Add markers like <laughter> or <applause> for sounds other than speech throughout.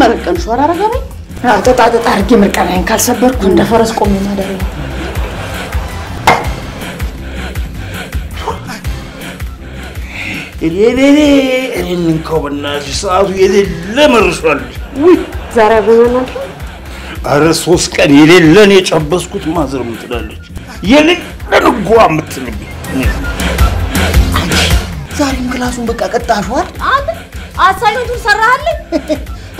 መረቀንሽ ወር አረጋበኝ ጠጣ ጠጣ አድርጌ ምርቀናዬን ካልሰበርኩ እንደ ፈረስ ቆሜ ማደር ነው። ሌሌሌ እኔን እንከው በእናትሽ ሰዓቱ የሌለ መርሷል። ዛሬ አበናናት አረ ሶስት ቀን የሌለን የጨበስኩት ማዘር ምትላለች የሌለ ንጓ የምትልብኝ ዛሬም class ኡን በቃ ቀጣሽዋል። አንተ assignment ኡን?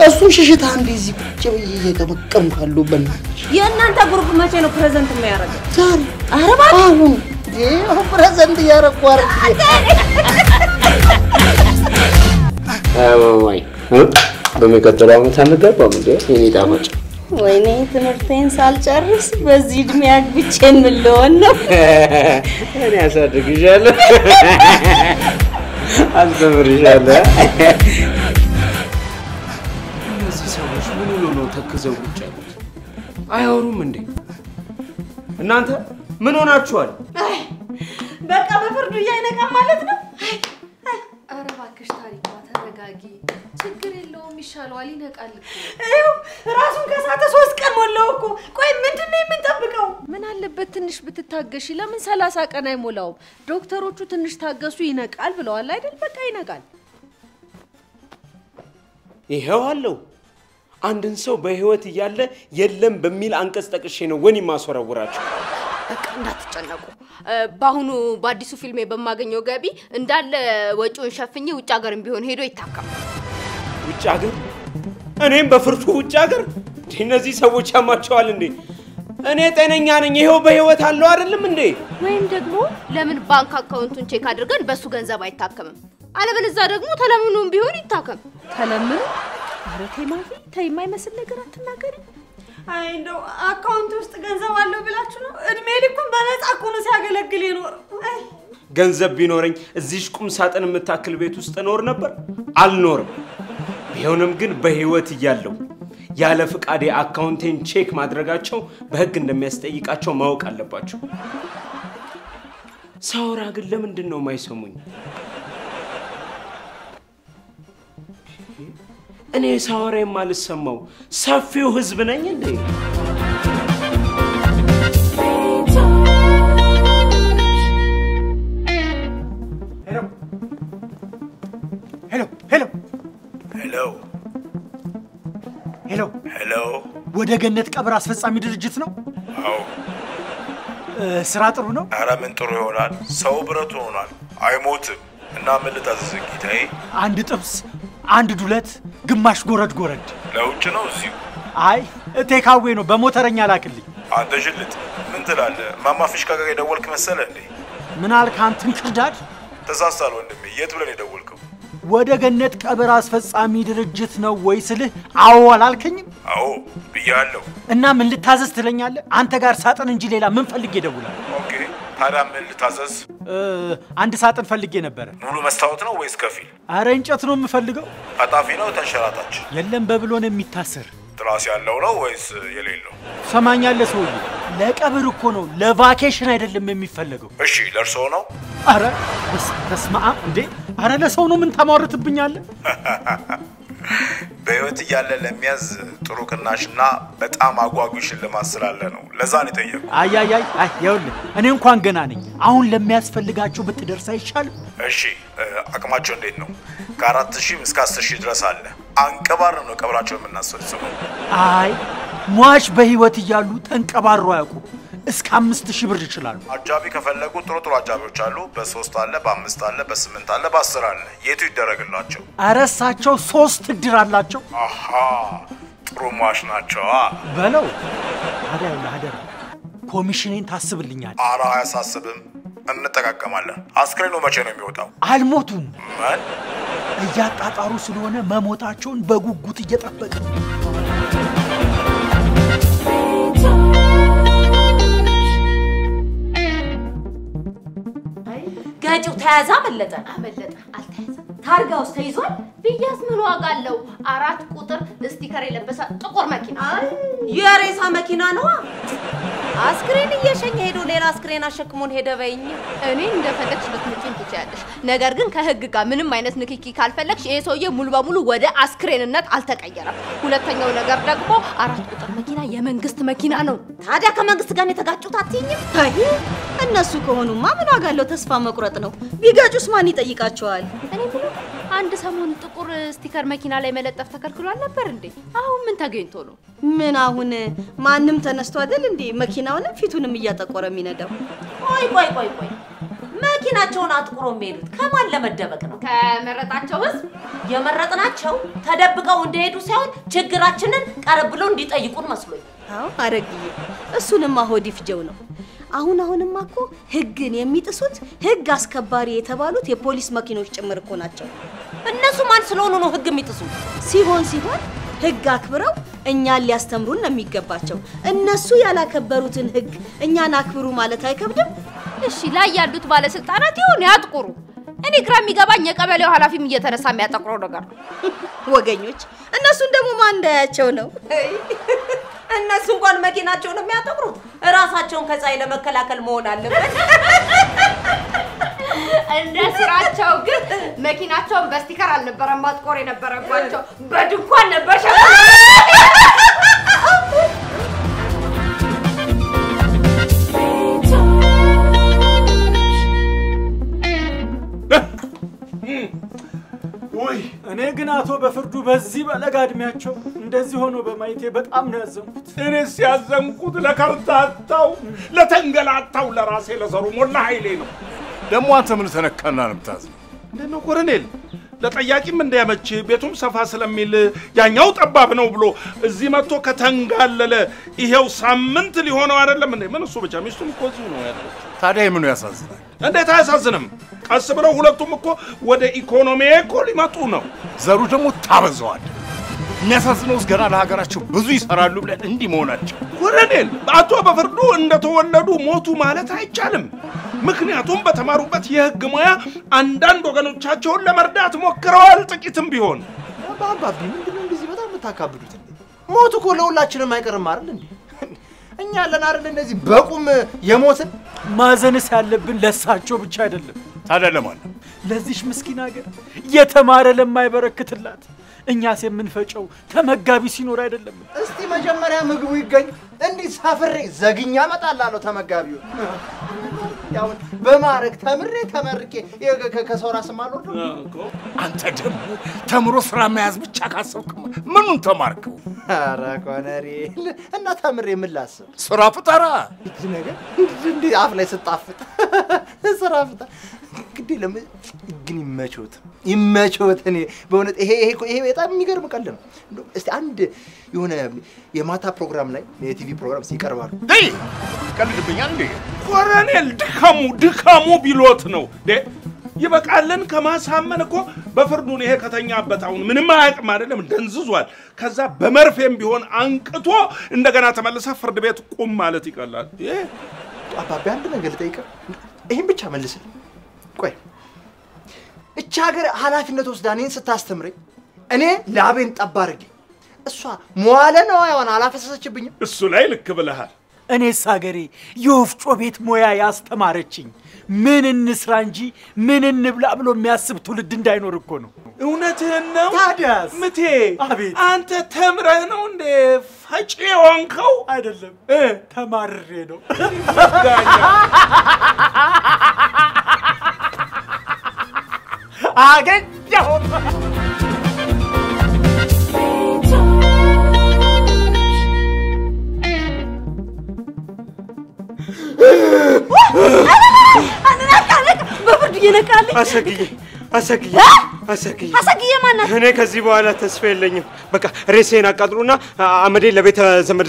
እሱን ሽሽታ እንዴ እዚህ ቁጭ ብዬ እየቀመቀምኩ ያለው በእናትሽ የእናንተ group መቼ ነው present የሚያደርገው? ዛሬ ኧረ እባክህ አሁን ይኸው present እያደረኩ አይደል? ወይ በሚቀጥለው ዓመት አንገባም እንዴ? የኔ ጣፋጭ ወይኔ ትምህርቴን ሳልጨርስ በዚህ እድሜ አግብቼ የምሆን ነው። እኔ አሳድግሻለሁ፣ አስተምርሻለሁ። ተክዘው ቁጭ ያሉት? አያወሩም እንዴ? እናንተ ምን ሆናችኋል? በቃ በፍርዱ እያይነቃም ማለት ነው። ኧረ እባክሽ ታሪኳ ተረጋጊ። ችግር የለውም ይሻለዋል፣ ይነቃል ይኸው ራሱን ከሳተ ሶስት ቀን ሞላው እኮ። ቆይ ምንድን ነው የምንጠብቀው? ምን አለበት ትንሽ ብትታገሺ? ለምን ሰላሳ ቀን አይሞላውም? ዶክተሮቹ ትንሽ ታገሱ ይነቃል ብለዋል አይደል? በቃ ይነቃል። ይኸው አለው። አንድን ሰው በህይወት እያለ የለም በሚል አንቀጽ ጠቅሼ ነው ወኒ ማስወረውራቸው። በቃ እንዳትጨነቁ። በአሁኑ በአዲሱ ፊልሜ በማገኘው ገቢ እንዳለ ወጪውን ሸፍኜ ውጭ ሀገርም ቢሆን ሄዶ ይታከማል። ውጭ ሀገር? እኔም በህይወቴ ውጭ ሀገር? እነዚህ ሰዎች ያማቸዋል እንዴ? እኔ ጤነኛ ነኝ፣ ይኸው በህይወት አለው አይደለም እንዴ? ወይም ደግሞ ለምን ባንክ account ኡን check አድርገን በሱ ገንዘብ አይታከምም? አለበለዚያ ደግሞ ተለምኖም ቢሆን ይታከም። ተለምኖ? ኧረ ተይ ማፊ፣ ተይ የማይመስል ነገር አትናገሪ። አይ እንደው account ውስጥ ገንዘብ አለው ብላችሁ ነው? እድሜ ልኩን በነፃ እኮ ነው ሲያገለግል አይ ገንዘብ ቢኖረኝ እዚች ቁም ሳጥን የምታክል ቤት ውስጥ እኖር ነበር? አልኖርም። ቢሆንም ግን በህይወት እያለው ያለ ፍቃዴ account ኤን check ማድረጋቸው በህግ እንደሚያስጠይቃቸው ማወቅ አለባቸው። ሳወራ ግን ለምንድን ነው የማይሰሙኝ? እኔ ሳወራ የማልሰማው ሰፊው ህዝብ ነኝ እንዴ? ወደ ገነት ቀብር አስፈጻሚ ድርጅት ነው? አዎ። ስራ ጥሩ ነው? ኧረ ምን ጥሩ ይሆናል። ሰው ብረቱ ሆኗል፣ አይሞትም። እና ምን ልታዘዝ ጌታዬ? አንድ ጥብስ፣ አንድ ዱለት፣ ግማሽ ጎረድ ጎረድ። ለውጭ ነው እዚሁ? አይ ቴካዌ ነው፣ በሞተረኛ ላክልኝ። አንተ ዥልጥ ምን ትላለህ? እማማ ፊሽካ ጋር የደወልክ መሰለ እንዴ? ምን አልክ አንተ እንክርዳድ? ተሳስታል ወንድሜ። የት ብለን የደወልከው? ወደ ገነት ቀብር አስፈጻሚ ድርጅት ነው ወይ ስልህ አዎ አላልከኝም? አዎ ብያለሁ። እና ምን ልታዘዝ ትለኛለህ? አንተ ጋር ሳጥን እንጂ ሌላ ምን ፈልጌ እደውላለሁ? Okay ታዲያ ምን ልታዘዝ? አንድ ሳጥን ፈልጌ ነበረ። ሙሉ መስታወት ነው ወይስ ከፊል? አረ እንጨት ነው የምፈልገው። አጣፊ ነው ተንሸራታች? የለም በብሎን የሚታሰር ትራስ ያለው ነው ወይስ የሌለው? ሰማኛለህ ሰውዬ፣ ለቀብር እኮ ነው ለ vacation አይደለም የሚፈለገው። እሺ ለእርስዎ ነው? አረ በስ- በስመ አብ እንዴ! አረ ለሰው ነው ምን ታሟርትብኛለህ? <laughs> በህይወት እያለ ለሚያዝ ጥሩ ቅናሽና በጣም አጓጊ ሽልማት ስላለ ነው። ለዛ ነው የጠየቁ። አይ አይ ይኸውልህ እኔ እንኳን ገና ነኝ። አሁን ለሚያስፈልጋቸው ብትደርስ አይሻልም? እሺ አቅማቸው እንዴት ነው? ከአራት ሺህ እስከ አስር ሺህ ድረስ አለ። አንቀባር ነው ቀብራቸው የምናስፈጽመው። አይ ሟች በህይወት እያሉ ተንቀባሮ አያውቁ። እስከ አምስት ሺህ ብር ይችላሉ። አጃቢ ከፈለጉ ጥሩ ጥሩ አጃቢዎች አሉ። በሶስት አለ፣ በአምስት አለ፣ በስምንት አለ፣ በአስር አለ። የቱ ይደረግላቸው? አረ እሳቸው ሶስት እድር አላቸው አሃ ጥሩ ሟች ናቸዋ። በለው። ታዲያ አደራ ኮሚሽኔን ታስብልኛል። አራ አያሳስብም፣ እንጠቃቀማለን። አስክሬኑ መቼ ነው የሚወጣው? አልሞቱም። ምን እያጣጣሩ ስለሆነ መሞታቸውን በጉጉት እየጠበቀ ገጪው ተያዘ አመለጠ። አመለጠ፣ አልተያዘም። ታርጋውስ ተይዟል። ቢያዝ ምን ዋጋ አለው? አራት ቁጥር sticker የለበሰ ጥቁር መኪና የሬሳ መኪና ነዋ። አስክሬን እየሸኘ ሄዶ ሌላ አስክሬን አሸክሞን ሄደ በይኝ። እኔ እንደፈለግሽ ልትገጪኝ ትችያለሽ። ነገር ግን ከህግ ጋር ምንም አይነት ንክኪ ካልፈለግሽ ይሄ ሰውዬ ሙሉ በሙሉ ወደ አስክሬንነት አልተቀየረም። ሁለተኛው ነገር ደግሞ አራት ቁጥር መኪና የመንግስት መኪና ነው። ታዲያ ከመንግስት ጋር ነው የተጋጩት አትይኝም? አይ እነሱ ከሆኑማ ምን ዋጋ አለው? ተስፋ መቁረጥ ነው። ቢጋጩስ ማን ይጠይቃቸዋል? እኔ አንድ ሰሞን ጥቁር sticker መኪና ላይ መለጠፍ ተከልክሏል ነበር እንዴ? አሁን ምን ተገኝቶ ነው? ምን አሁን ማንም ተነስቶ አይደል እንዴ መኪናውንም ፊቱንም እያጠቆረ የሚነዳው? ቆይ ቆይ ቆይ ቆይ መኪናቸውን አጥቁሮ የሚሄዱት ከማን ለመደበቅ ነው? ከመረጣቸው ህዝብ የመረጥናቸው ተደብቀው እንደሄዱ ሳይሆን ችግራችንን ቀረብ ብለው እንዲጠይቁን መስሎኝ። አዎ አረግዬ፣ እሱንማ ሆድ ይፍጀው ነው። አሁን አሁንማ እኮ ህግን የሚጥሱት ህግ አስከባሪ የተባሉት የፖሊስ መኪኖች ጭምር እኮ ናቸው። እነሱ ማን ስለሆኑ ነው ህግ የሚጥሱት? ሲሆን ሲሆን ህግ አክብረው እኛን ሊያስተምሩን ነው የሚገባቸው። እነሱ ያላከበሩትን ህግ እኛን አክብሩ ማለት አይከብድም? እሺ ላይ ያሉት ባለስልጣናት ይሁን ያጥቁሩ። እኔ ግራ የሚገባኝ የቀበሌው ኃላፊም እየተነሳ የሚያጠቁረው ነገር ነው። <laughs> ወገኞች፣ እነሱን ደግሞ ማን እንዳያቸው ነው? <laughs> እነሱ እንኳን መኪናቸውን የሚያጠቁሩት እራሳቸውን ከፀሐይ ለመከላከል መሆን አለበት። <laughs> እንደ ስራቸው ግን መኪናቸውን በስቲከር አልነበረም ማጥቆር የነበረባቸው፣ በድንኳን ነበር ሸ ውይ እኔ ግን አቶ በፍርዱ በዚህ በለጋ እድሜያቸው እንደዚህ ሆኖ በማየቴ በጣም ነው ያዘንኩት። እኔስ ያዘንኩት ለከርታታው ለተንገላታው ለራሴ ለዘሩ ሞላ ኃይሌ ነው። ደግሞ አንተ ምን ተነካና ነው የምታዝነው? እንዴት ነው ኮሎኔል? ለጠያቂም እንዳያመች ቤቱም ሰፋ ስለሚል ያኛው ጠባብ ነው ብሎ እዚህ መጥቶ ከተንጋለለ ይሄው ሳምንት ሊሆነው አይደለም እንዴ? ምን እሱ ብቻ ሚስቱም እኮ እዚሁ ነው ያለው። ታዲያ የምኑ ያሳዝናል? እንዴት አያሳዝንም? ቀስ ብለው ሁለቱም እኮ ወደ ኢኮኖሚ እኮ ሊመጡ ነው። ዘሩ ደግሞ ታበዘዋል። የሚያሳዝነውስ ገና ለሀገራቸው ብዙ ይሰራሉ ብለን እንዲህ መሆናቸው። ኮሎኔል አቶ በፍርዱ እንደተወለዱ ሞቱ ማለት አይቻልም። ምክንያቱም በተማሩበት የህግ ሙያ አንዳንድ ወገኖቻቸውን ለመርዳት ሞክረዋል፣ ጥቂትም ቢሆን። አባቢ ምንድነው እንደዚህ በጣም የምታካብዱት? ሞት እኮ ለሁላችንም አይቀርም አይደል እንዴ? እኛ ያለን አይደል እንደዚህ በቁም የሞትን ማዘንስ ያለብን ለሳቸው ብቻ አይደለም፣ ታዲያ ለማን? ለዚሽ ምስኪን ሀገር የተማረ ለማይበረክትላት እኛስ የምንፈጨው ተመጋቢ ሲኖር አይደለም። እስቲ መጀመሪያ ምግቡ ይገኝ። እንዲህ ሳፍሬ ዘግኛ እመጣላለሁ ተመጋቢው ያው በማዕረግ ተምሬ ተመርቄ ከሰው ራስ አንተ ደግሞ ተምሮ ስራ መያዝ ብቻ ካሰብክ ምኑን ተማርከው? ኧረ ኮነሬል እና ተምሬ ምን ላስብ? ስራ ፍጠራ። ነገር እንዲህ አፍ ላይ ስጣፍጥ ስራ ፍጣ ግዴ ለም ግን ይመቾት ይመቾት። እኔ በእውነት ይሄ ይሄ ይሄ በጣም የሚገርም ቀልድ ነው። እንደው እስቲ አንድ የሆነ የማታ ፕሮግራም ላይ የቲቪ ፕሮግራም ይቀርባሉ። ይ ቀልድብኛል እንዴ? ኮሎኔል ድካሙ ድካሙ ቢሎት ነው ይበቃልን ከማሳመን እኮ በፍርዱን ይሄ ከተኛበት አሁን ምንም አያውቅም አይደለም፣ ደንዝዟል። ከዛ በመርፌም ቢሆን አንቅቶ እንደገና ተመልሰ ፍርድ ቤት ቁም ማለት ይቀላል። ይሄ አባቢ አንድ ነገር ልጠይቅህ፣ ይህን ብቻ መልስልኝ። ቆይ እቺ ሀገር ኃላፊነት ወስዳ እኔን ስታስተምረኝ እኔ ላቤን ጠብ አድርጌ እሷ መዋለ ነዋያዋን አላፈሰሰችብኝም? እሱ ላይ ልክ ብለሃል። እኔስ ሀገሬ የወፍጮ ቤት ሙያ ያስተማረችኝ ምን እንስራ እንጂ ምን እንብላ ብሎ የሚያስብ ትውልድ እንዳይኖር እኮ ነው። እውነትህን ነው። ታዲያስ? ምቴ አቤት። አንተ ተምረህ ነው እንደ ፈጪ የሆንከው? አይደለም ተማርሬ ነው። Ah ja. Wauw! Ah nee nee, aan de kant, maar voor je naar kant. Wat? አሰግዬ አሰግዬ አሰግዬ ማናት? እኔ ከዚህ በኋላ ተስፋ የለኝም። በቃ ሬሴን አቃጥሉና አመዴን ለቤተ ዘመድ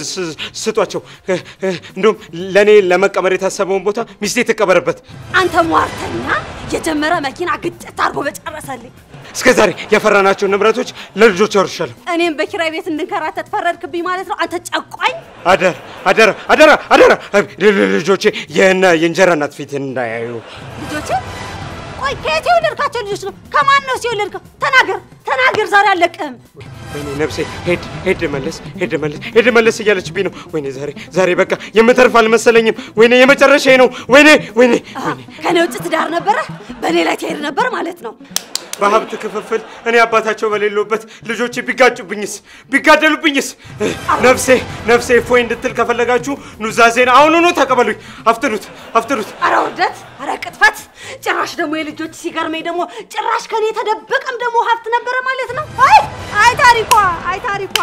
ስጧቸው። እንዲሁም ለእኔ ለመቀበር የታሰበውን ቦታ ሚስቴ ትቀበርበት። አንተ ሟርተኛ! የጀመረ መኪና ግጭት አድርጎ በጨረሰልኝ። እስከ ዛሬ ያፈራናቸውን ንብረቶች ለልጆች አውርሻለሁ። እኔም በኪራይ ቤት እንድንከራተት ፈረድክብኝ ማለት ነው። አንተ ጨቋኝ! አደራ አደራ አደራ አደራ ልጆቼ የእነ የእንጀራ እናት ፊት እንዳያዩ። ልጆች ቆይ ከየት የወለድካቸው ልጆች ነው? ከማን ነው የወለድከው? ተናገር ተናገር፣ ዛሬ አለቅህም። ወይኔ ነፍሴ ሄድ ሄድ መለስ ሄድ መለስ ሄድ መለስ እያለችብኝ ነው። ወይኔ ዛሬ ዛሬ በቃ የምተርፍ አልመሰለኝም። ወይኔ የመጨረሻ ነው። ወይኔ ወይኔ ከኔ ውጭ ትዳር ነበረ፣ በእኔ ላይ ትሄድ ነበር ማለት ነው። በሀብት ክፍፍል እኔ አባታቸው በሌሉበት ልጆቼ ቢጋጩብኝስ ቢጋደሉብኝስ? ነፍሴ ነፍሴ እፎይ እንድትል ከፈለጋችሁ ኑዛዜን አሁኑኑ ተቀበሉኝ። አፍትኑት አፍትኑት። አረ ውርደት፣ አረ ቅጥፈት! ጭራሽ ደግሞ የልጆች ሲገርመኝ ደግሞ ጭራሽ ከኔ የተደበቀም ደግሞ ሀብት ነበረ ማለት ነው። አይ አይ ታሪኳ፣ አይ ታሪኳ፣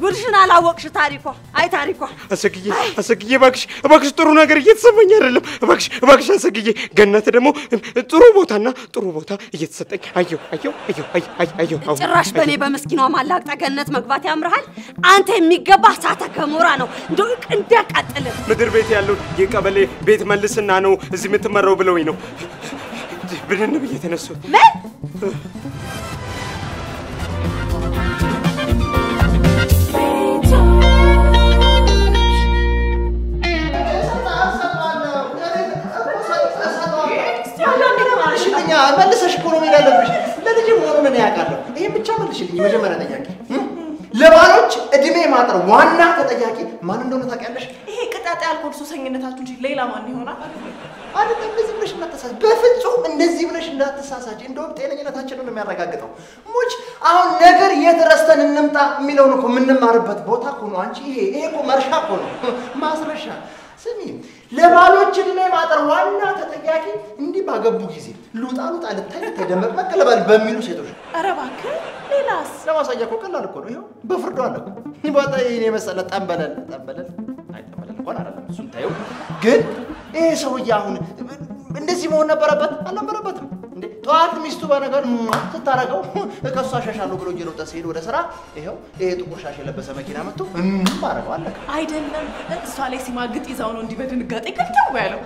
ጉድሽን አላወቅሽ ታሪኳ፣ አይ ታሪኳ። አሰግዬ አሰግዬ፣ እባክሽ እባክሽ፣ ጥሩ ነገር እየተሰማኝ አይደለም። እባክሽ እባክሽ አሰግዬ፣ ገነት ደግሞ ጥሩ ቦታና ጥሩ ቦታ እየተሰጠኝ አየሁ አየሁ አየሁ አየሁ ጭራሽ በእኔ በምስኪኗ ማላቅጠ ገነት መግባት ያምርሃል? አንተ የሚገባ እሳተ ገሞራ ነው እንደው እንዲያቃጥል ምድር ቤት ያለው የቀበሌ ቤት መልስና ነው እዚህ የምትመራው ብለውኝ ነው ብንን ብዬ ተነሱት። ምን መልሰሽ እኮ ነው ያለብሽ። ለልጅ መሆኑን እኔ ያውቃለሁ። ይሄን ብቻ መልሽልኝ። የመጀመሪያ ጥያቄ ለባሎች እድሜ ማጠር ዋና ተጠያቂ ማን እንደሆነ ታውቂያለሽ? ቅጣጤ አልኮል ሱሰኝነታችሁ እንጂ ሌላ ማን ይሆናል? አይደለም እንደዚህ ብለሽ እንዳትሳሳች፣ በፍጹም እንደዚህ ብለሽ እንዳትሳሳች። እንደውም ጤነኝነታችንን ነው የሚያረጋግጠው። ሙች አሁን ነገር የት ረስተን እንምጣ የሚለውን እኮ የምንማርበት ቦታ እኮ ነው። አንቺ ይሄ ይሄ እኮ መርሻ እኮ ነው ማስረሻ። ስሚ ለባሎች እድሜ ማጠር ዋና ተጠያቂ እንዲህ ባገቡ ጊዜ ሉጣ ሉጣ ልታይ ልታይ ደመቅ መቀለባል በሚሉ ሴቶች ኧረ እባክህ ሌላስ? ለማሳያ እኮ ቀላል እኮ ነው። ይኸው በፍርዱ አለ ቦታ ይሄን የመሰለ ጠንበለል ጠንበለል እንኳን አይደለም እሱን ታየው። ግን ይሄ ሰውዬ አሁን እንደዚህ መሆን ነበረበት አልነበረበትም እንዴ? ጠዋት ሚስቱ በነገር ስታረገው ከእሷ ሸሻለሁ ብሎ እየሮጠ ሲሄድ ወደ ስራ ይኸው ይሄ ጥቁር ሻሽ የለበሰ መኪና መጥቶ እም አረገው አለቀ። አይደለም እሷ ላይ ሲማግጥ ይዛው ነው እንዲህ በድንጋጤ ቅልጥው ያለው።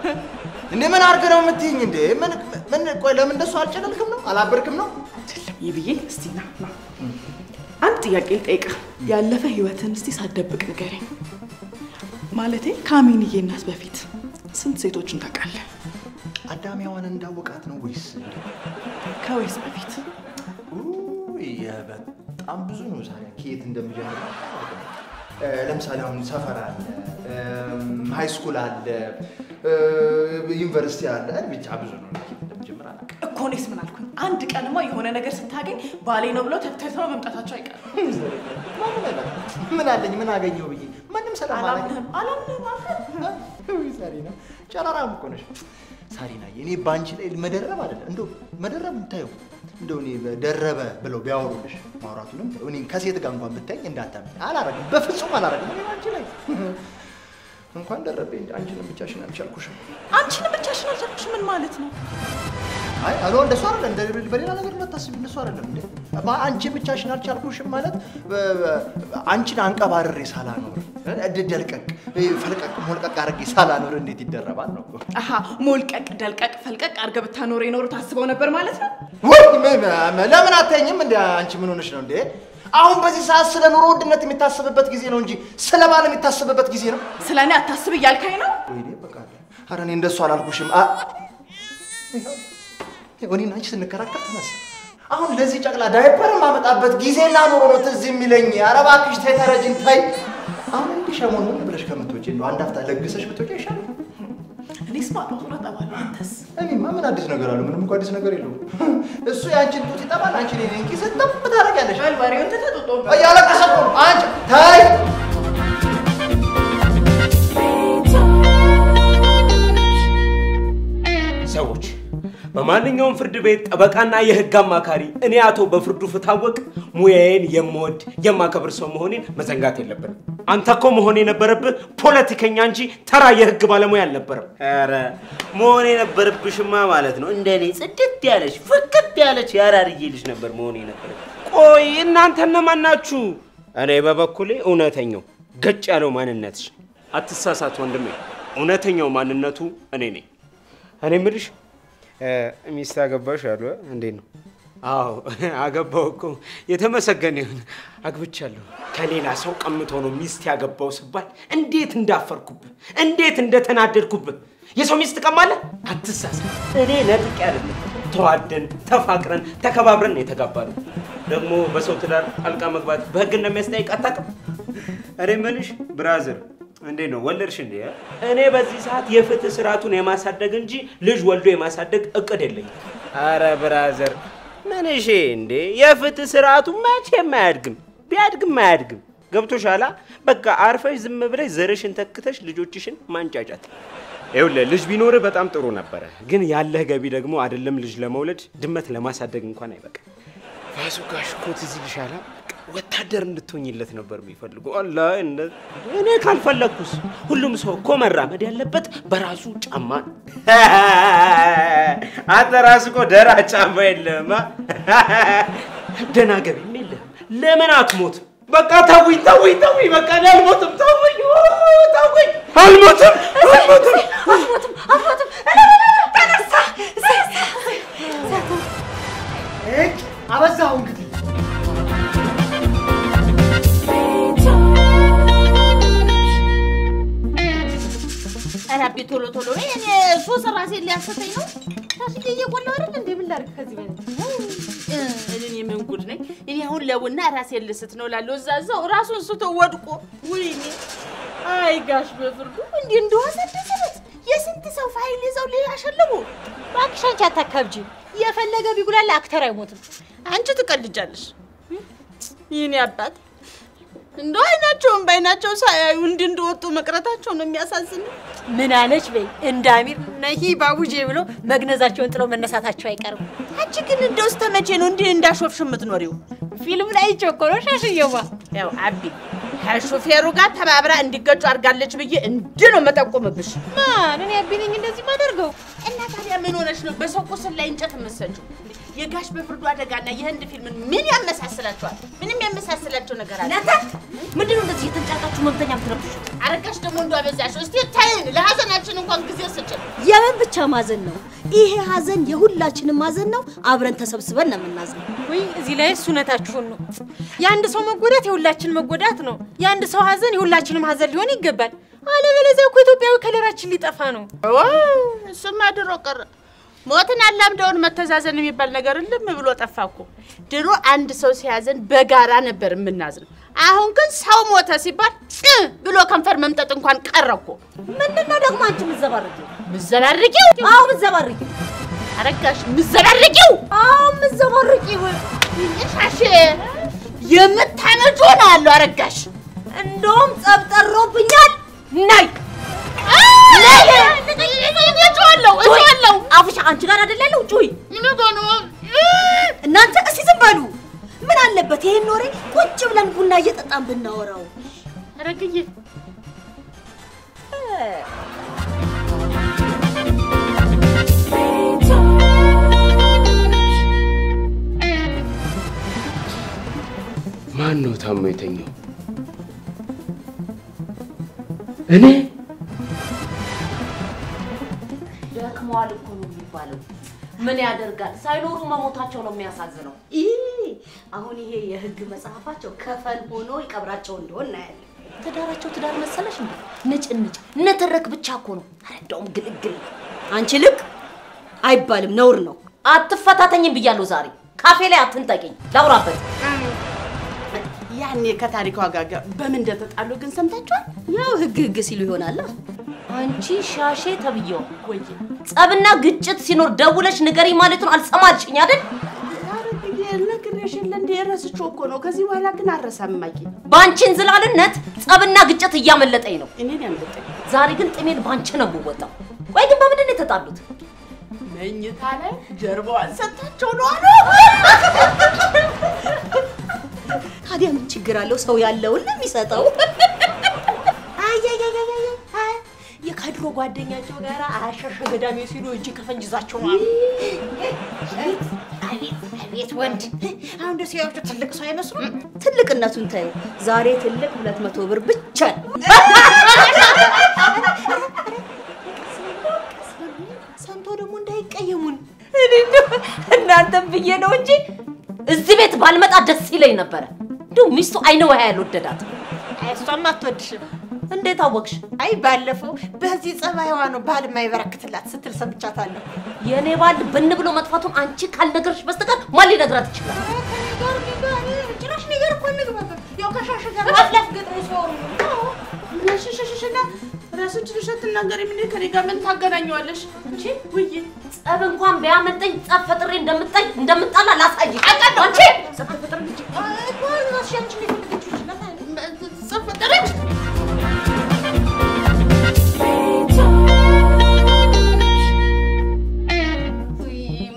እንዴ ምን አድርገህ ነው የምትይኝ? እንዴ ምን ምን ቆይ ለምን እንደሱ አልጨለልክም ነው አላበርክም ነው? አይደለም ይብዬ፣ እስቲ ና ና አንድ ጥያቄ ልጠይቅህ። ያለፈ ህይወትን እስቲ ሳትደብቅ ንገረኝ። ማለቴ ከአሚንዬ እናት በፊት ስንት ሴቶችን ታውቃለህ? አዳሚያዋን እንዳወቃት ነው ወይስ ከወይስ በፊት? በጣም ብዙ ነው። ዛሬ ከየት እንደምጀምር ለምሳሌ አሁን ሰፈር አለ፣ ሃይ ስኩል አለ፣ ዩኒቨርሲቲ አለ። ብቻ ብዙ ነው። ከየት እንደምጀምር አላውቅም። እኮ እኔስ ምን አልኩኝ? አንድ ቀንማ የሆነ ነገር ስታገኝ ባሌ ነው ብለው ተተርተው መምጣታቸው አይቀርም። ምን አለኝ ምን አገኘው ብዬ ማንም ሰላም አላምንህም አልኩህ። ውይ፣ ሳሪና ጨራራም እኮ ነሽ ሳሪና። እኔ በአንቺ ላይ መደረብ አይደለም እንደው መደረብ እንታየው እንደው እኔ ደረበ ብለው ቢያወሩልሽ ማውራቱንም እኔ ከሴት ጋር እንኳን ብታይኝ እንዳታምኝ አላረግም፣ በፍጹም አላረግም። እኔ በአንቺ ላይ እንኳን ደረቤ እንጂ አንቺንም ብቻሽን አልቻልኩሽም። አንቺንም ብቻሽን አልቻልኩሽ ምን ማለት ነው? አይ አሎ እንደሱ አይደለም፣ እንደ በሌላ ነገር እንዳታስቢ። እንደሱ አይደለም እንዴ አንቺ ብቻሽን አልቻልኩሽም ማለት አንቺን አንቀባርሬ ሳላኖር ደልቀቅ ፈልቀቅ ሞልቀቅ አድርጌ ሳላኖር እንዴት ይደረባል ነው አሀ ሞልቀቅ ደልቀቅ ፈልቀቅ አድርገህ ብታኖር የኖሩ ታስበው ነበር ማለት ነው? ወይ ለምን አታየኝም እንደ አንቺ ምን ሆነሽ ነው እንዴ? አሁን በዚህ ሰዓት ስለ ኑሮ ውድነት የሚታሰብበት ጊዜ ነው እንጂ ስለ ባል የሚታሰብበት ጊዜ ነው። ስለ እኔ አታስብ እያልካኝ ነው? ወይኔ በቃ ኧረ እኔ እንደሱ አላልኩሽም። እኔና አንቺ ስንከራከር ተነሳ። አሁን ለዚህ ጨቅላ ዳይፐር የማመጣበት ጊዜና ኑሮ ነው ትዝ የሚለኝ። ኧረ እባክሽ ተይ ተረጅኝ ተይ። አሁን እንዲህ ሸሞን ሆን ብለሽ ከምትወጪ እንደው አንድ ሀፍታ ለግሰሽ ብትወጪ? እኔስ እጠባለሁ። አንተስ? እኔማ ምን አዲስ ነገር አለው? ምንም እኮ አዲስ ነገር የለውም። እሱ የአንቺን ጡት ይጠባል፣ አንቺ እኔን ኪስ ጠብ ታደርጊያለሽ። እያለቀሰ እኮ ነው። አንቺ ተይ በማንኛውም ፍርድ ቤት ጠበቃና የህግ አማካሪ እኔ አቶ በፍርዱ ፍታወቅ ሙያዬን የምወድ የማከብር ሰው መሆኔን መዘንጋት የለብንም። አንተ እኮ መሆን የነበረብህ ፖለቲከኛ እንጂ ተራ የህግ ባለሙያ አልነበረም። ኧረ መሆን የነበረብሽማ ማለት ነው እንደኔ ጽድት ያለች ፍክት ያለች የአራርዬ ልጅ ነበር መሆን የነበረብሽ። ቆይ እናንተ እነማን ናችሁ? እኔ በበኩሌ እውነተኛው ገጭ ያለው ማንነትሽ። አትሳሳት ወንድሜ፣ እውነተኛው ማንነቱ እኔ ነኝ። እኔ የምልሽ ሚስት አገባሽ አሉ? እንዴት ነው? አዎ አገባው እኮ የተመሰገነ ይሁን አግብቻለሁ። ከሌላ ሰው ቀምቶ ነው ሚስት ያገባው ስባል እንዴት እንዳፈርኩብህ፣ እንዴት እንደተናደድኩብህ። የሰው ሚስት ትቀማለህ? አትሳሳት። እኔ ነጥቄ አይደለም ተዋደን ተፋቅረን ተከባብረን ነው የተጋባነው። ደግሞ በሰው ትዳር ጣልቃ መግባት በህግ እንደሚያስጠይቅ አታውቅም? እኔ የምልሽ brother እንዴት ነው ወለድሽ እንዴ? እኔ በዚህ ሰዓት የፍትህ ስርዓቱን የማሳደግ እንጂ ልጅ ወልዶ የማሳደግ እቅድ የለኝም። አረ brother ምን እሺ እንዴ የፍትህ ስርዓቱ መቼም አያድግም፣ ቢያድግም አያድግም። ገብቶሻላ? በቃ አርፈሽ ዝም ብለሽ ዘርሽን ተክተሽ ልጆችሽን ማንጫጫት። ይኸውልህ ልጅ ቢኖርህ በጣም ጥሩ ነበረ፣ ግን ያለህ ገቢ ደግሞ አይደለም ልጅ ለመውለድ ድመት ለማሳደግ እንኳን አይበቃም። ጋሽ እኮ ትዝ ይልሻላ? ወታደር እንድትሆኝለት ነበር የሚፈልጉ። አላ እኔ ካልፈለግኩስ? ሁሉም ሰው እኮ መራመድ ያለበት በራሱ ጫማ ነው። <laughs> አንተ ራሱ እኮ ደራ ጫማ የለህም፣ <laughs> ደህና ገቢም የለህም። ለምን አትሞትም? በቃ ተውኝ ተውኝ ተውኝ፣ በቃ እኔ አልሞትም። ተውኝ ተውኝ፣ አልሞትም አልሞትም አትሞትም አትሞትም። ተነሳ አበዛው እንግዲህ አቤ ቶሎ ቶሎ በይ። እኔ ሶስት ራሴን ሊያሰተኝ ነው። ታሽዬ እየቆላሁ አይደል እንዴ? ምን ላድርግ ከዚህ በላይ እኔ ምን ጉድ ነኝ እኔ። አሁን ለቡና ራሴን ልስት ነው እላለሁ። እዛ እዛው ራሱን ስቶ ወድቆ ወይኔ! አይ ጋሽ በፍርዱ እንዲህ ደሰበት የስንት ሰው ፋይል ይዘው ሊያሸልሙ። እባክሽ አንቺ አታካብጂ። የፈለገ ቢጉላላ actor አይሞትም። አንቺ ትቀልጃለሽ። ይህኔ አባት እንደው አይናቸውን በአይናቸው ሳያዩ እንዲህ እንደወጡ መቅረታቸው ነው የሚያሳዝን። ምን አለች በይ እንደ አሚር ነሂ ባቡጄ ብሎ መግነዛቸውን ጥለው መነሳታቸው አይቀርም። አንቺ ግን እንደው እስከ መቼ ነው እንዲህ እንዳሾፍሽ የምትኖሪው? ፊልም ላይ ቸኮሎ ሻሽየዋ ያው አቢ ከሾፌሩ ጋር ተባብራ እንዲገጩ አድርጋለች ብዬ እንዲህ ነው መጠቆምብሽ። ማን እኔ አቢ ነኝ እንደዚህ ማደርገው? እና ታዲያ ምን ሆነሽ ነው በሰው ቁስል ላይ እንጨት የምትሰጪው? የጋሽ በፍርዱ አደጋና የህንድ ፊልምን ምን ያመሳስላቸዋል? ምንም ያመሳስላቸው ነገር አለ? እናንተ ምንድን ነው እንደዚህ የተንጫጫችሁ መብተኛ የምትረብሹት? አረጋሽ ደግሞ እንዷ በዛሽ። እስቲ ታይን ለሀዘናችን እንኳን ጊዜ ስጭን። የምን ብቻ ማዘን ነው? ይሄ ሀዘን የሁላችንም ሀዘን ነው። አብረን ተሰብስበን ነው የምናዝነው። ወይ እዚህ ላይ እውነታችሁን ነው። የአንድ ሰው መጎዳት የሁላችን መጎዳት ነው። የአንድ ሰው ሀዘን የሁላችንም ሀዘን ሊሆን ይገባል። አለበለዚያ እኮ ኢትዮጵያዊ ከለራችን ሊጠፋ ነው። እሱማ ድሮ ቀረ። ሞትን አላምደውን መተዛዘን የሚባል ነገር ልም ብሎ ጠፋ እኮ። ድሮ አንድ ሰው ሲያዘን በጋራ ነበር የምናዝነው። አሁን ግን ሰው ሞተ ሲባል እ ብሎ ከንፈር መምጠጥ እንኳን ቀረ እኮ። ምንድነው ደግሞ አንቺ ምዘባርቂው? ምዘባርቂው? አዎ ምዘባርቂው። አረጋሽ ምዘባርቂው? አዎ ምዘባርቂው። የምታመጪው ነው አለው አረጋሽ። እንደውም ጸብ ጠሮብኛል። ናይ አፍሽ አንቺ ጋር አይደል ያለው? ጩይ እናንተ እስቲ ዝም በሉ። ምን አለበት ይሄን ኖሬ ቁጭ ብለን ቡና እየጠጣን ብናወራው? አረግዬ ማን ነው ታሞ የተኛው? እኔ ደክመዋል እኮ ነው የሚባለው። ምን ያደርጋል፣ ሳይኖሩ መሞታቸው ነው የሚያሳዝነው። አሁን ይሄ የህግ መጽሐፋቸው ከፈን ሆኖ ይቀብራቸው እንደሆን እናያለን። ትዳራቸው ትዳር መሰለሽ እንዴ? ንጭንጭ ንትርክ ብቻ እኮ ነው። ኧረ እንደውም ግልግል አንቺ ልክ አይባልም፣ ነውር ነው። አትፈታተኝም ብያለሁ ዛሬ። ካፌ ላይ አትንጠቂኝ፣ ላውራበት። ያኔ ከታሪኳ ጋር በምን እንደተጣሉ ግን ሰምታችኋል? ያው ህግ ህግ ሲሉ ይሆናል። አንቺ ሻሼ ተብዬው ወይ ጸብና ግጭት ሲኖር ደውለሽ ንገሪኝ ማለት ነው። አልሰማልሽኝ አይደል? ነግሬሽ የለ እንደ የረስችው እኮ ነው። ከዚህ በኋላ ግን አረሳም ማቂ። በአንቺ እንዝላልነት ጸብና ግጭት እያመለጠኝ ነው። እኔን ያመለጠኝ ዛሬ ግን ጥሜን በአንቺ ነው የምወጣው። ቆይ ግን በምንድን ነው የተጣሉት? መኝታ ላይ ጀርባዋን ሰጥታቸው ነው አሉ። ታዲያ ምን ችግር አለው? ሰው ያለውን ነው የሚሰጠው። ጓደኛቸው ጋር አሻሸ ገዳሜ ሲሉ እጅ ከፈንጅ ይዛቸው ማለት አቤት ወንድ አሁን ደስ ያዩት ትልቅ ሰው አይመስሉም። ትልቅነቱን ታዩ። ዛሬ ትልቅ ሁለት መቶ ብር ብቻ ነው። ሰምቶ ደግሞ እንዳይቀየሙን እናንተም ብዬ ነው እንጂ እዚህ ቤት ባልመጣ ደስ ይለኝ ነበረ። እንዲሁ ሚስቱ አይነ ውሃ ያልወደዳት እሷም አትወድሽም። እንዴት አወቅሽ? አይ ባለፈው በዚህ ጸባይዋ ነው ባል የማይበረክትላት ስትል ሰምቻታለሁ። የእኔ ባል ብን ብሎ መጥፋቱን አንቺ ካልነገርሽ በስተቀር ማን ሊነግራት ይችላል? ጭራሽ ነገር እኮ እንግባባ። ያው ከሻሽ ጋር አፍላፍ ገጥሞ ሲወሩ ሽሽሽሽና ራስሽን ውሸት ትናገሪ። ምን ከኔ ጋር ምን ታገናኘዋለሽ? እንቺ ውይ ጸብ እንኳን ቢያመልጠኝ ጸብ ፈጥሬ እንደምጣይ እንደምጣላ ላሳይሽ። አንቺ ጸብ ፈጥሬ ልጅ ራስሽ አንቺ ነው የፈለገችው ይችላል። ጸብ ፈጠረች።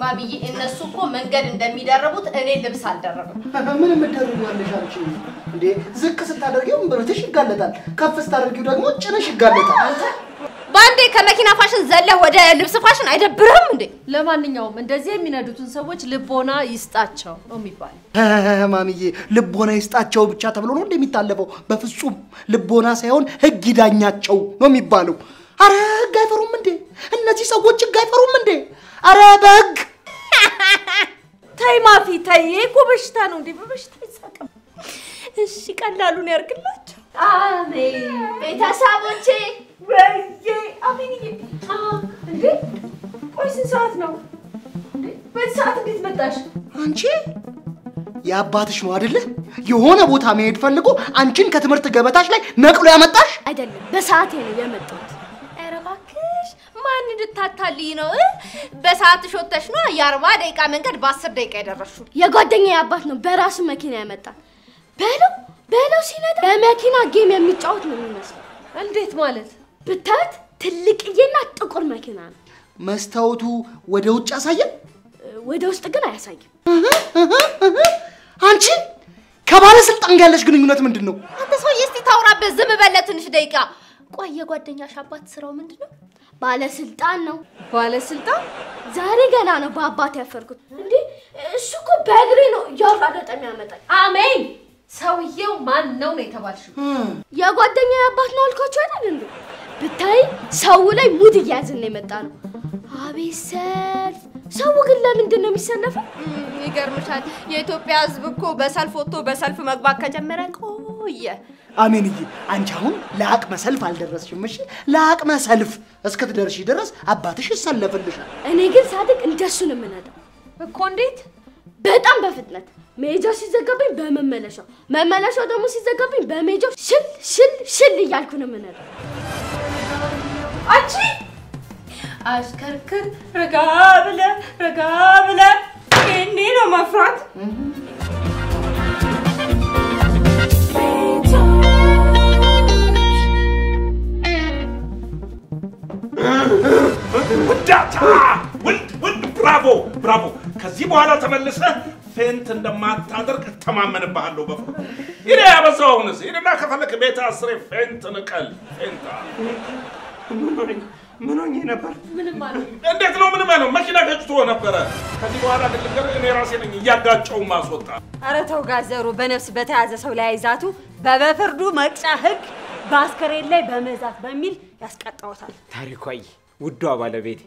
ማብዬ፣ እነሱ እኮ መንገድ እንደሚደርቡት እኔ ልብስ አልደረብም። ምን የምትደርጊዋለሽ አንቺ? እንዴ ዝቅ ስታደርጊው ብረትሽ ይጋለጣል፣ ከፍ ስታደርጊው ደግሞ ጭንሽ ይጋለጣል። በአንዴ ከመኪና ፋሽን ዘለህ ወደ ልብስ ፋሽን አይደብርህም እንዴ? ለማንኛውም እንደዚህ የሚነዱትን ሰዎች ልቦና ይስጣቸው ነው የሚባለው። ማሚዬ ልቦና ይስጣቸው ብቻ ተብሎ ነው እንደሚታለፈው? በፍጹም ልቦና ሳይሆን ህግ ይዳኛቸው ነው የሚባለው። አረ ህግ አይፈሩም እንዴ? እነዚህ ሰዎች ህግ አይፈሩም እንዴ? አረ በህግ <laughs> ተይ ማፊ ተይ፣ ይሄ እኮ በሽታ ነው እንዴ? በበሽታ ይሳቀም። እሺ ቀላሉን ያርግላቸው። አሜን። ቤተሰቦቼ ወይዬ አሜንዬ። አ፣ እንዴ ቆይ ስንት ሰዓት ነው? እንዴ በዚህ ሰዓት እንዴት መጣሽ? አንቺ የአባትሽ ነው አይደለ? የሆነ ቦታ መሄድ ፈልጎ አንቺን ከትምህርት ገበታሽ ላይ ነቅሎ ያመጣሽ አይደለም፣ በሰዓቴ ነው ኧረ እባክሽ ማን እንድታታልይ ነው? እ? በሰዓትሽ ወጥተሽ ነው የአርባ ደቂቃ መንገድ በአስር ደቂቃ የደረስሽው። የጓደኛዬ አባት ነው በራሱ መኪና ያመጣል። በለው በለው ሲነዳ በመኪና ጌም የሚጫወት ነው የሚመስለው። እንዴት ማለት? ብታዩት ትልቅዬና ጥቁር መኪና ነው። መስታወቱ ወደ ውጭ ያሳየን። ወደ ውስጥ ግን አያሳይም። አንቺ ከባለስልጣን ጋር ያለሽ ግንኙነት ምንድን ነው? አንተ ሰውዬ እስቲ ታውራበት፣ ዝም በለ ትንሽ ደቂቃ። ቆይ የጓደኛሽ አባት ስራው ምንድን ነው? ባለስልጣን ነው። ባለስልጣን? ዛሬ ገና ነው በአባት ያፈርኩት። እንዴ እሱ እኮ በእግሬ ነው እያወራገጠ የሚያመጣኝ። አሜን። ሰውየው ማን ነው ነው የተባልሽው? የጓደኛ አባት ነው አልኳቸው አይደል እንዴ? ብታይ ሰው ላይ ሙድ እያያዝን ነው የመጣ ነው። አቤት ሰልፍ! ሰው ግን ለምንድን ነው የሚሰለፈው? ይገርምሻል፣ የኢትዮጵያ ሕዝብ እኮ በሰልፍ ወጥቶ በሰልፍ መግባት ከጀመረ ቆየ። አሜንዬ፣ አንቺ አሁን ለአቅመ ሰልፍ አልደረስሽም። እሺ፣ ለአቅመ ሰልፍ እስክትደርሺ ድረስ አባትሽ ይሰለፍልሻል። እኔ ግን ሳድግ እንደሱ ነው የምነዳው። እኮ እንዴት? በጣም በፍጥነት መሄጃው ሲዘጋብኝ በመመለሻው መመለሻው ደግሞ ሲዘጋብኝ በመሄጃው ሽል ሽል ሽል እያልኩ ነው የምነዳው። አንቺ አሽከርክር ረጋ ብለ ረጋ ብለ ይሄኔ ነው መፍራት። ውዳታ ብራቮ ብራቮ። ከዚህ በኋላ ተመልሰህ ፌንት እንደማታደርግ እተማመንብሃለሁ። በፍቅር ይሄ ያበዛው አሁንስ ሂድና ከፈለክ ቤት አስሬ ፌንት ንቀል። ፌንታ ምን ሆኜ ነበር? ምንም እንዴት ነው ምንም አይለው? መኪና ገጭቶ ነበረ። ከዚህ በኋላ ልንገር፣ እኔ ራሴ ነኝ እያጋጨው ማስወጣ። ኧረ ተው ጋዘሩ፣ በነፍስ በተያዘ ሰው ላይ አይዛቱ። በበፍርዱ መቅጫ ህግ በአስከሬን ላይ በመዛት በሚል ያስቀጣዎታል። ታሪኳይ ውዷ ባለቤቴ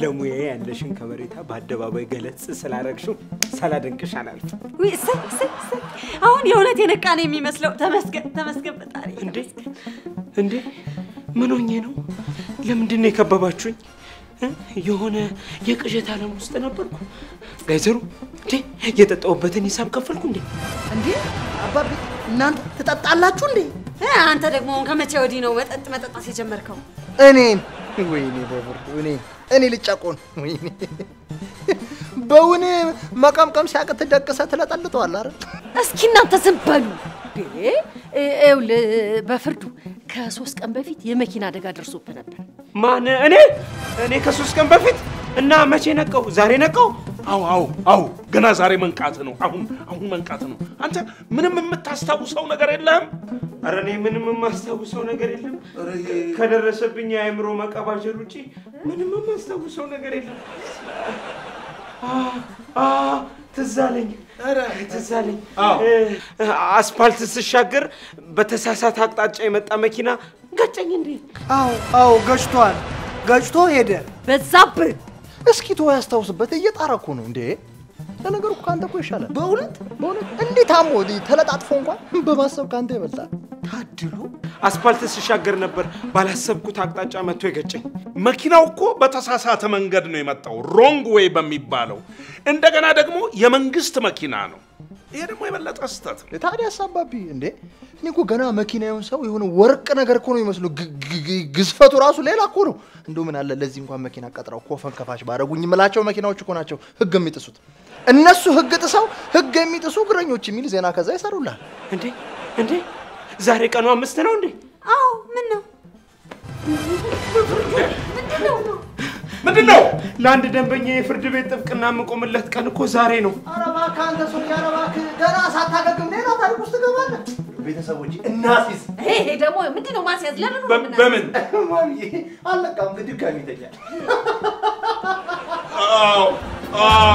ለሙያ ያለሽን ከበሬታ በአደባባይ ገለጽ ስላረግሽው ሳላደንቅሽ አላልፍም። ውይ እሰይ እሰይ እሰይ! አሁን የእውነት የነቃ ነው የሚመስለው። ተመስገን ተመስገን ፈጣሪ። እንዴ እንዴ ምን ሆኜ ነው? ለምንድን ነው የከበባችሁኝ? የሆነ የቅዠት ዓለም ውስጥ ነበርኩ። ጋይዘሩ እንዴ የጠጣሁበትን ሂሳብ ከፈልኩ እንዴ? እንዴ አባቤ እናንተ ትጠጣላችሁ እንዴ? እ፣ አንተ ደግሞ ከመቼ ወዲህ ነው መጠጥ መጠጣት የጀመርከው? እኔን ወይኔ በብርዱ እኔ እኔ ልጨቆን ወይኔ በውን መቀምቀም ሲያቅት ደግሰ ትለጠልጠዋል አይደል? እስኪ እናንተ ዝም በሉ። በፍርዱ ከሶስት ቀን በፊት የመኪና አደጋ ደርሶብህ ነበር። ማን? እኔ እኔ ከሶስት ቀን በፊት እና መቼ ነቀው? ዛሬ ነቀው? አዎ አዎ አዎ፣ ገና ዛሬ መንቃት ነው። አሁን አሁን መንቃት ነው። አንተ ምንም የምታስታውሰው ነገር የለህም? ኧረ እኔ ምንም የማስታውሰው ነገር የለም። ከደረሰብኝ የአእምሮ መቀባጀር ውጪ ምንም የማስታውሰው ነገር የለም። ትዝ አለኝ ትዝ አለኝ። እ፣ አስፓልት ስሻገር በተሳሳተ አቅጣጫ የመጣ መኪና ገጨኝ እንዴ! አዎ አዎ ገጭቷል። ገጭቶ ሄደ። በዛብህ። እስኪ ቶ ያስታውስበት። እየጣረ እኮ ነው እንዴ። ለነገሩ እኮ ከአንተ እኮ ይሻላል። በእውነት በእውነት እንዴት ታሞ ተለጣጥፎ እንኳን በማሰብ ከአንተ ይበልጣል። ታድሎ አስፓልት ስሻገር ነበር ባላሰብኩት አቅጣጫ መጥቶ የገጨኝ። መኪናው እኮ በተሳሳተ መንገድ ነው የመጣው፣ wrong way በሚባለው እንደገና ደግሞ የመንግስት መኪና ነው። ይሄ ደግሞ የበለጠ ስህተት ነው። ታዲያ አሳባቢ እንዴ! እኔ እኮ ገና መኪናውን ሰው የሆነ ወርቅ ነገር እኮ ነው ይመስሉ ግዝፈቱ ራሱ ሌላ እኮ ነው። እንደው ምን አለ ለዚህ እንኳን መኪና ቀጥረው ኮፈን ከፋሽ ባረጉኝ የምላቸው መኪናዎች እኮ ናቸው ህግ የሚጥሱት። እነሱ ህግ ጥሰው ህግ የሚጥሱ እግረኞች የሚል ዜና ከዛ ይሰሩላል። እንዴ እንዴ! ዛሬ ቀኑ አምስት ነው እንዴ? አዎ ምን ነው ምንድን ነው? ለአንድ ደንበኛ የፍርድ ቤት ጥብቅና የምቆምለት ቀን እኮ ዛሬ ነው። ኧረ እባክህ አንተ ሰው ኧረ እባክህ ገና ሳታገግም ሌላ ታሪክ ውስጥ ትገባለህ። ቤተሰቦች እናሲዝ ይሄ ደግሞ ምንድን ነው ማስያዝ? ለምን ነው በምን ማሚዬ አለቃም ድጋሚ ይተኛል። አዎ አዎ